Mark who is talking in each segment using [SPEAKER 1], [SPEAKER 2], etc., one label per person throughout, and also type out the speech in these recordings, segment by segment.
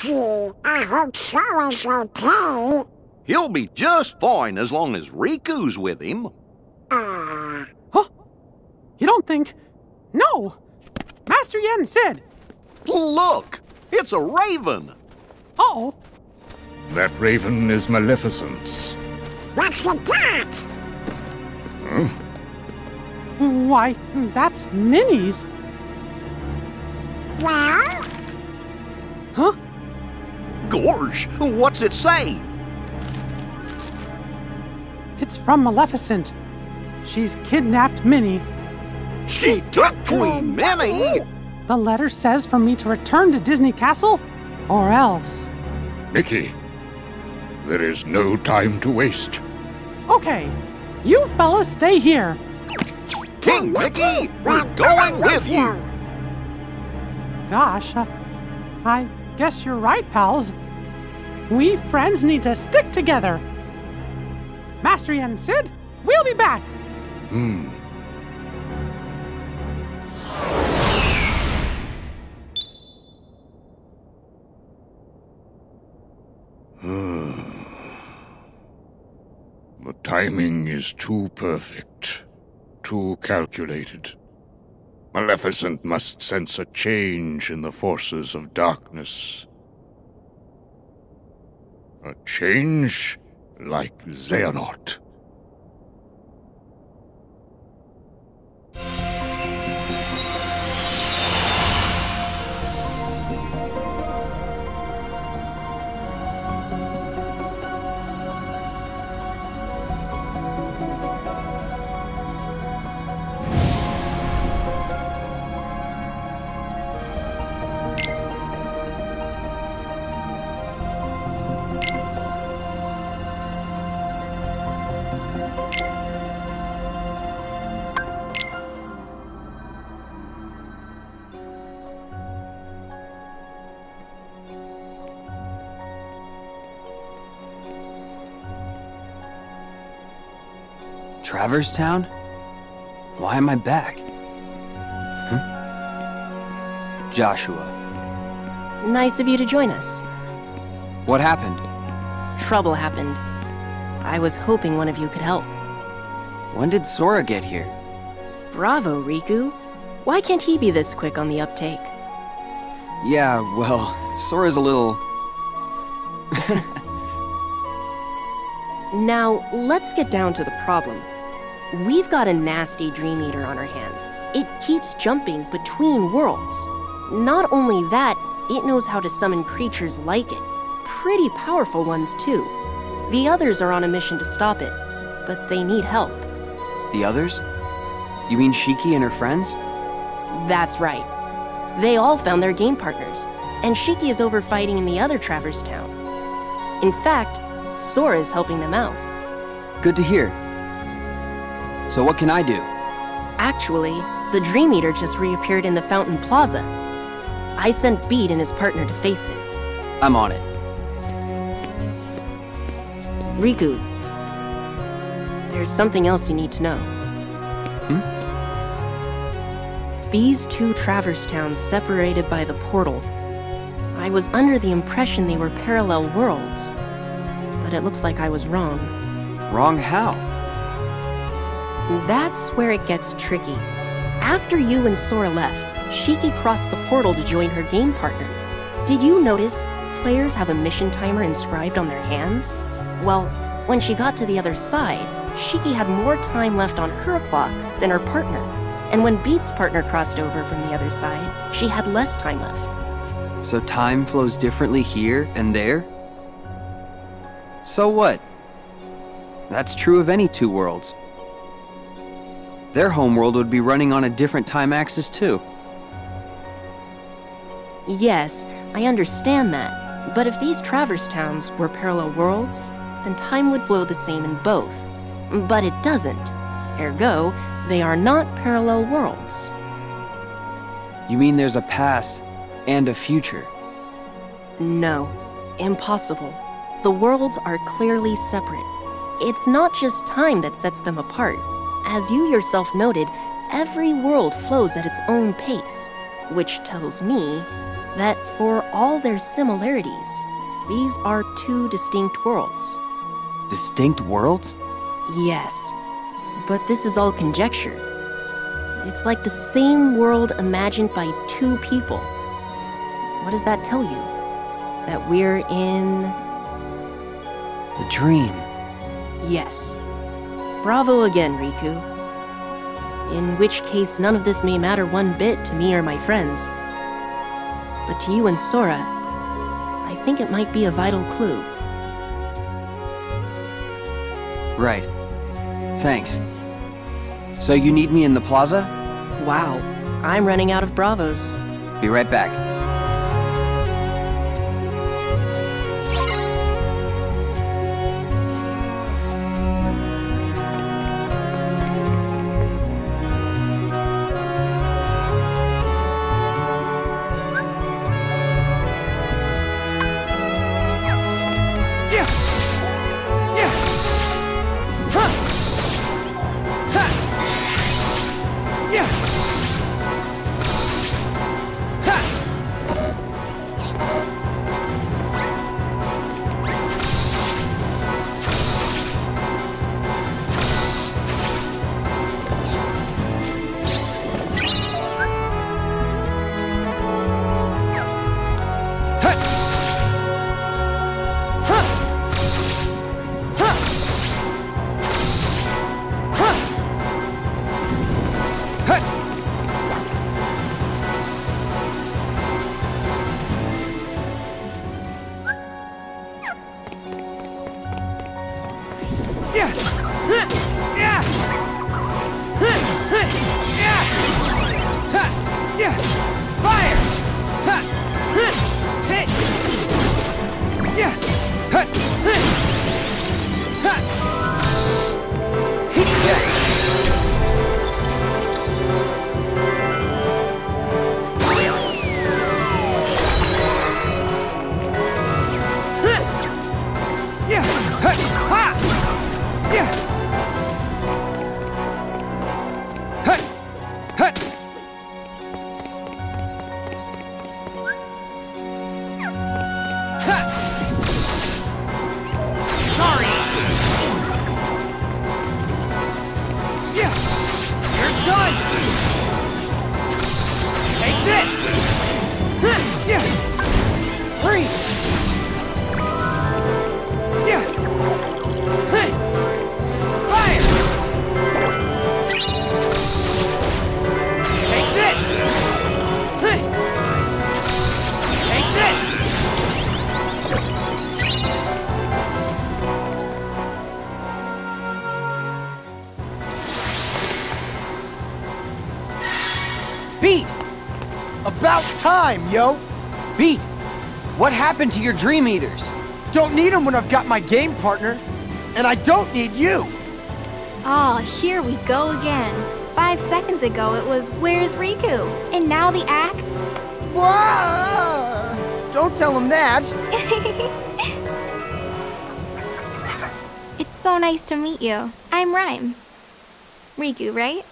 [SPEAKER 1] Gee, I hope Sora's okay.
[SPEAKER 2] He'll be just fine as long as Riku's with him.
[SPEAKER 1] Uh,
[SPEAKER 3] Huh? You don't think. No! Master Yen Sid.
[SPEAKER 2] Look, it's a raven.
[SPEAKER 3] Oh,
[SPEAKER 4] That raven is Maleficent's.
[SPEAKER 1] what's it got?
[SPEAKER 3] why, that's Minnie's.
[SPEAKER 1] Well,
[SPEAKER 3] Huh?
[SPEAKER 2] Gorge, what's it say?
[SPEAKER 3] It's from Maleficent. She's kidnapped Minnie.
[SPEAKER 2] She took Queen Minnie.
[SPEAKER 3] The letter says for me to return to Disney Castle, or else.
[SPEAKER 4] Mickey, there is no time to waste.
[SPEAKER 3] Okay, you fellas stay here.
[SPEAKER 2] King Mickey, we're going with you.
[SPEAKER 3] Gosh, uh, I guess you're right, pals. We friends need to stick together. Master Yen Sid, we'll be back.
[SPEAKER 4] Hmm. The timing is too perfect, too calculated. Maleficent must sense a change in the forces of darkness. A change like Xehanort.
[SPEAKER 5] Traverse Town? Why am I back? Hmm? Joshua,
[SPEAKER 6] Nice of you to join us.
[SPEAKER 5] what happened?
[SPEAKER 6] Trouble happened. I was hoping one of you could help.
[SPEAKER 5] When did Sora get here?
[SPEAKER 6] Bravo, Riku. Why can't he be this quick on the uptake?
[SPEAKER 5] Yeah, well, Sora's a little.
[SPEAKER 6] Now, let's get down to the problem. We've got a nasty Dream Eater on our hands. It keeps jumping between worlds. Not only that, it knows how to summon creatures like it. Pretty powerful ones, too. The others are on a mission to stop it, but they need help.
[SPEAKER 5] The others? You mean Shiki and her friends?
[SPEAKER 6] That's right. They all found their game partners, and Shiki is over fighting in the other Traverse Town. In fact, Sora is helping them out.
[SPEAKER 5] Good to hear. So, what can I do?
[SPEAKER 6] Actually, the Dream Eater just reappeared in the Fountain Plaza. I sent Beat and his partner to face it.
[SPEAKER 5] I'm on it.
[SPEAKER 6] Riku, there's something else you need to know. Hmm? These two Traverse Towns separated by the portal. I was under the impression they were parallel worlds, but it looks like I was wrong.
[SPEAKER 5] Wrong how?
[SPEAKER 6] That's where it gets tricky. After you and Sora left, Shiki crossed the portal to join her game partner. Did you notice players have a mission timer inscribed on their hands? Well, when she got to the other side, Shiki had more time left on her clock than her partner. And when Beat's partner crossed over from the other side, she had less time left.
[SPEAKER 5] So, time flows differently here and there? So what? That's true of any two worlds. Their homeworld would be running on a different time axis, too.
[SPEAKER 6] Yes, I understand that. But if these Traverse Towns were parallel worlds, then time would flow the same in both. But it doesn't. Ergo, they are not parallel worlds.
[SPEAKER 5] You mean there's a past and a future?
[SPEAKER 6] No, impossible. The worlds are clearly separate. It's not just time that sets them apart. As you yourself noted, every world flows at its own pace, which tells me that for all their similarities, these are two distinct worlds.
[SPEAKER 5] Distinct worlds?
[SPEAKER 6] Yes, but this is all conjecture. It's like the same world imagined by two people. What does that tell you? That we're in.
[SPEAKER 5] The dream.
[SPEAKER 6] Yes. Bravo again, Riku. In which case, none of this may matter one bit to me or my friends. But to you and Sora, I think it might be a vital clue.
[SPEAKER 5] Right. Thanks. So you need me in the plaza?
[SPEAKER 6] Wow, I'm running out of Bravos.
[SPEAKER 5] Be right back. Beat!
[SPEAKER 7] About time, yo!
[SPEAKER 5] Beat! What happened to your Dream Eaters?
[SPEAKER 7] Don't need them when I've got my game partner. And I don't need you!
[SPEAKER 8] Oh, here we go again. Five seconds ago it was, Where's Riku? And now the act?
[SPEAKER 7] Whoa! Don't tell him that!
[SPEAKER 8] It's so nice to meet you. I'm Rhyme. Riku, right?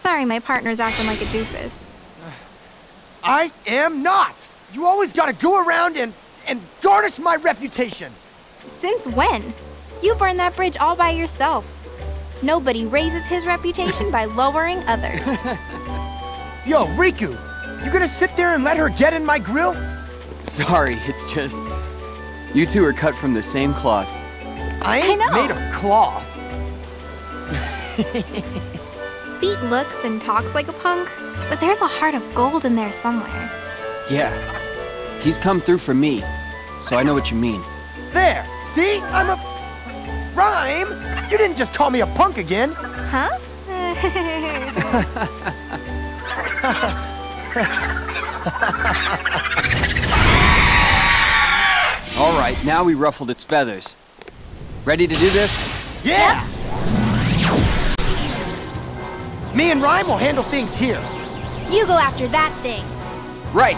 [SPEAKER 8] Sorry, my partner's acting like a doofus.
[SPEAKER 7] I am not! You always gotta go around and, and garnish my reputation!
[SPEAKER 8] Since when? You burned that bridge all by yourself. Nobody raises his reputation by lowering others.
[SPEAKER 7] Yo, Riku! You gonna sit there and let her get in my grill?
[SPEAKER 5] Sorry, it's just. You two are cut from the same cloth.
[SPEAKER 7] I ain't
[SPEAKER 8] know.
[SPEAKER 7] made of cloth.
[SPEAKER 8] Beat looks and talks like a punk, but there's a heart of gold in there somewhere.
[SPEAKER 5] Yeah. He's come through for me, so I know what you mean.
[SPEAKER 7] There! See? I'm a. Rhyme! You didn't just call me a punk again!
[SPEAKER 8] Huh?
[SPEAKER 5] All right, now we ruffled its feathers. Ready to do this?
[SPEAKER 7] Yeah! Me and Rhyme will handle things here.
[SPEAKER 8] you go after that thing.
[SPEAKER 5] Right.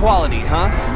[SPEAKER 5] Quality, huh?